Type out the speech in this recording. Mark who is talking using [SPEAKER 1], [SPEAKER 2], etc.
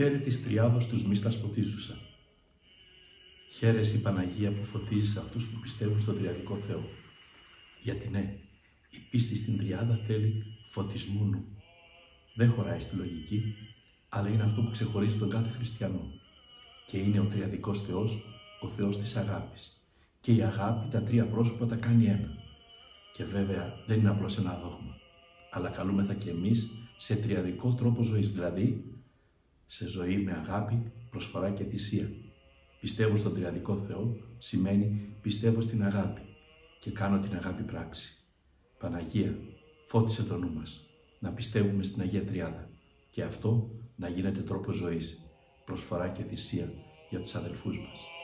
[SPEAKER 1] Χαίρε της τριάδος τους μίστας φωτίζουσα. Χαίρες η Παναγία που φωτίζεις αυτούς που πιστεύουν στον Τριαδικό Θεό. Γιατί ναι, η πίστη στην Τριάδα θέλει φωτισμού νου. Δεν χωράει στη λογική, αλλά είναι αυτό που ξεχωρίζει τον κάθε χριστιανό. Και είναι ο Τριαδικός Θεός, ο Θεός της αγάπης. Και η αγάπη τα τρία πρόσωπα τα κάνει ένα. Και βέβαια δεν είναι απλώς ένα δόγμα, αλλά καλούμεθα και εμείς σε τριαδικό τρόπο ζωής, δηλαδή σε ζωή με αγάπη, προσφορά και θυσία. Πιστεύω στον Τριαδικό Θεό σημαίνει πιστεύω στην αγάπη και κάνω την αγάπη πράξη. Παναγία, φώτισε το νου μας, να πιστεύουμε στην Αγία Τριάδα και αυτό να γίνεται τρόπο ζωής, προσφορά και θυσία για τους αδελφούς μας.